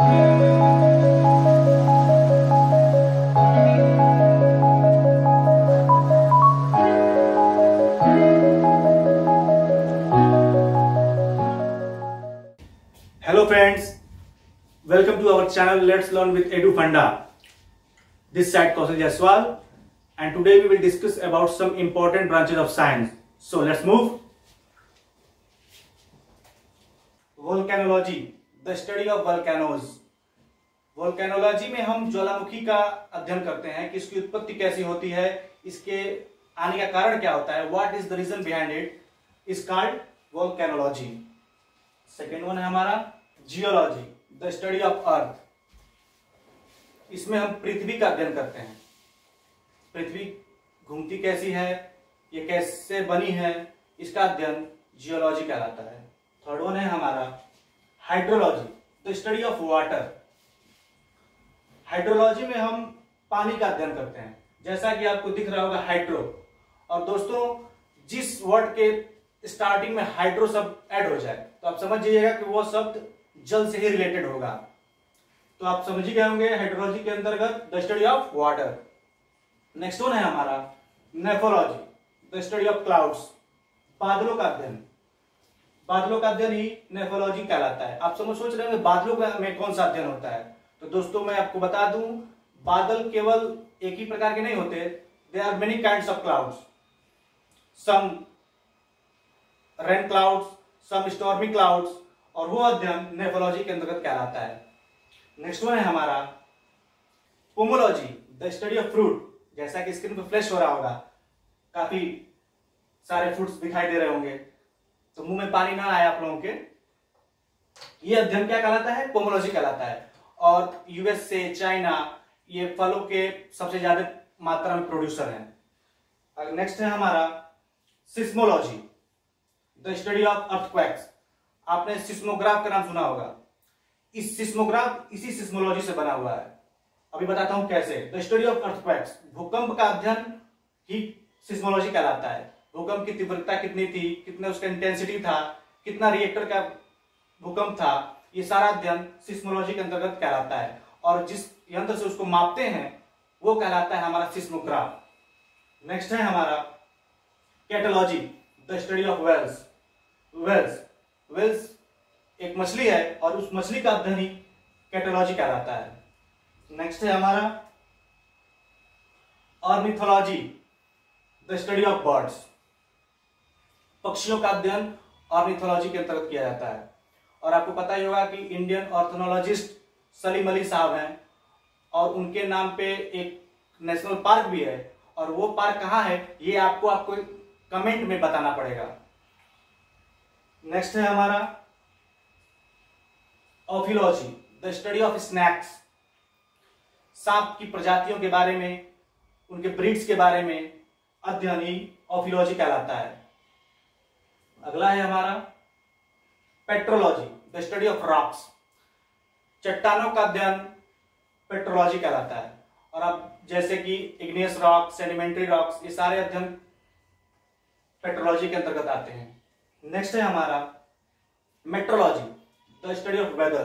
Hello friends, welcome to our channel Let's Learn with Edu Funda. This side Kaushal Jaiswal and today we will discuss about some important branches of science. So let's move. Volcanology, the study of volcanoes. Volcanology में हम ज्वालामुखी का अध्ययन करते हैं कि इसकी उत्पत्ति कैसी होती है, इसके आने का कारण क्या होता है what is the reason behind it is called volcanology second one है हमारा geology the study of earth इसमें हम पृथ्वी का अध्ययन करते हैं। पृथ्वी घूमती कैसी है, ये कैसे बनी है, इसका अध्ययन जियोलॉजी कहलाता है। थर्ड वन है हमारा hydrology the study of water hydrology में हम पानी का अध्ययन करते हैं। जैसा कि आपको दिख रहा होगा हाइड्रो और दोस्तों, जिस वर्ड के स्टार्टिंग में हाइड्रो शब्द ऐड हो जाए तो आप समझ जाइएगा कि वो शब्द जल से ही रिलेटेड होगा। तो आप समझ ही गए होंगे हाइड्रोलॉजी के अंतर्गत the study of water next one है हमारा nephology the study of clouds बादलों का अध्ययन। बादलों का अध्ययन ही नेफोलॉजी कहलाता है। आप समझ सोच रहे होंगे, बादलों में कौन सा अध्ययन होता है? तो दोस्तों, मैं आपको बता दूँ, बादल केवल एक ही प्रकार के नहीं होते। They are many kind of clouds some rain clouds some stormy clouds और वो अध्ययन नेफोलॉजी के अंतर्गत कहलाता है। नेक्स्ट वन है हमारा pomology the study of fruit जैसा कि स्क्रीन पर फ्लैश हो रहा होगा, काफ़ी सारे फ्रूट्स दिखाई दे रहे होंगे। तो मुँह में पानी ना आए आप लोगों के। ये अध्ययन क्या कहलाता है? पोमोलॉजी कहलाता है। और यूएस से चाइना ये फलों के सबसे ज़्यादा मात्रा में प्रोड्यूसर हैं। नेक्स्ट है हमारा seismology the study of earthquakes आपने सिस्मोग्राफ का नाम सुना होगा। इस सिस्मोग्राफ इसी सिस्मोलॉजी से बना हुआ है। अभी बताता हूँ कैसे। द स्टडी ऑफ़ अर्थक्वेक्स भूकंप का अध्ययन ही सिस्मोलॉजी कहलाता है। भूकंप की तीव्रता कितनी थी, कितने उसका इंटेंसिटी था, कितना रिएक्टर का भूकंप था, ये सारा अध्ययन सिस्मोलॉजी के अंतर्गत कहलाता है। और जिस यंत्र से उसको मापते हैं, वो कहलाता है हमारा सिस्मोग्राफ नेक्स्ट है हमारा cetology the study of whales whales whales एक मछली है और उस मछली का अध्ययन ही कैटोलॉजी कहलाता है। नेक्स्ट है हमारा ornithology the study of birds पक्षियों का अध्ययन ऑर्निथोलॉजी के अंतर्गत किया जाता है। और आपको पता ही होगा कि इंडियन ऑर्थोनोलॉजिस्ट सलीम अली साहब हैं और उनके नाम पे एक नेशनल पार्क भी है। और वो पार्क कहाँ है, ये आपको आपको कमेंट में बताना पड़ेगा। नेक्स्ट है हमारा ophiology the study of snakes सांप की प्रजातियों के बारे में, उनके ब्रीड्स के बारे में अध्ययन ही ऑफिलॉजी कहलाता है। अगला है हमारा petrology the study of rocks चट्टानों का अध्ययन पेट्रोलॉजी कहलाता है। और अब जैसे कि इग्नियस रॉक सेडिमेंट्री रॉक्स ये सारे अध्ययन पेट्रोलॉजी के अंतर्गत आते हैं। नेक्स्ट है हमारा meteorology the study of weather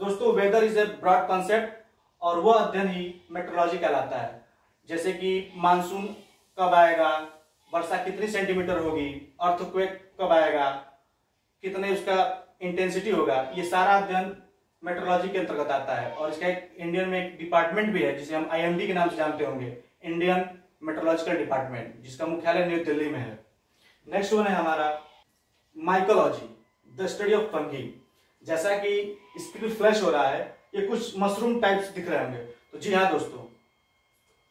दोस्तों weather is a broad concept और वह अध्ययन ही मेट्रोलॉजी कहलाता है। जैसे कि मानसून कब आएगा वर्षा कितनी सेंटीमीटर होगी, अर्थक्वेक कब आएगा, कितने उसका इंटेंसिटी होगा, ये सारा अध्ययन मेट्रोलॉजी के अंतर्गत आता है। और इसका एक इंडियन में एक डिपार्टमेंट भी है, जिसे हम आईएमडी के नाम से जानते होंगे इंडियन मेट्रोलॉजिकल डिपार्टमेंट जिसका मुख्यालय न्यू दिल्ली में है। नेक्स्ट वन है हमारा mycology the study of fungi जैसा कि स्क्रीन फ्लैश हो रहा है, ये कुछ मशरूम टाइप्स दिख रहे होंगे। तो जी हाँ दोस्तों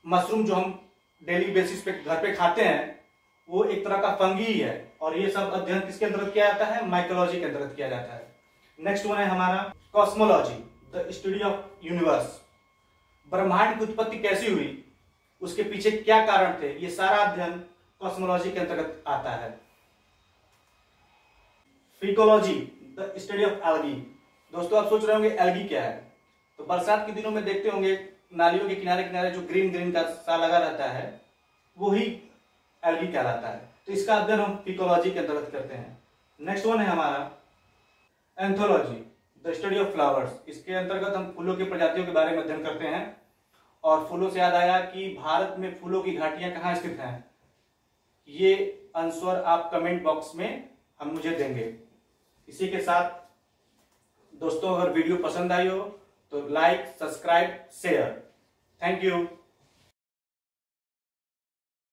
मशरूम जो हम डेली बेसिस पे घर पे खाते हैं वो एक तरह का फंगी ही। और ये सब अध्ययन किसके अंतर्गत किया जाता है? माइकोलॉजी के अंतर्गत किया जाता है। नेक्स्ट वन है हमारा cosmology the study of universe ब्रह्मांड की उत्पत्ति कैसी हुई? उसके पीछे क्या कारण थे? ये सारा अध्ययन कॉस्मोलॉजी के अंतर्गत आता है। Phycology the study of algae दोस्तों, आप सोच रहे होंगे एल्गी क्या है? तो बरसात के दिनों में देखते होंगे, नालियों के किनारे किनारे जो ग्रीन ग्रीन का सा लगा रहता है, वो ही एल्गी कहलाता है। तो इसका अध्ययन हम फिकोलॉजी के अंतर्गत करते हैं। नेक्स्ट वन है हमारा anthology the study of flowers इसके अंतर्गत हम फूलों की प्रजातियों के बारे में अध्ययन करते हैं। और फूलों से याद आया कि भारत में फूलों की घाटियाँ कहाँ स्थित हैं? ये आंसर आप कमेंट बॉक्स में हम मुझे देंगे। इसी के साथ दोस्तों, अगर वीडियो पसंद आई हो तो like subscribe share thank you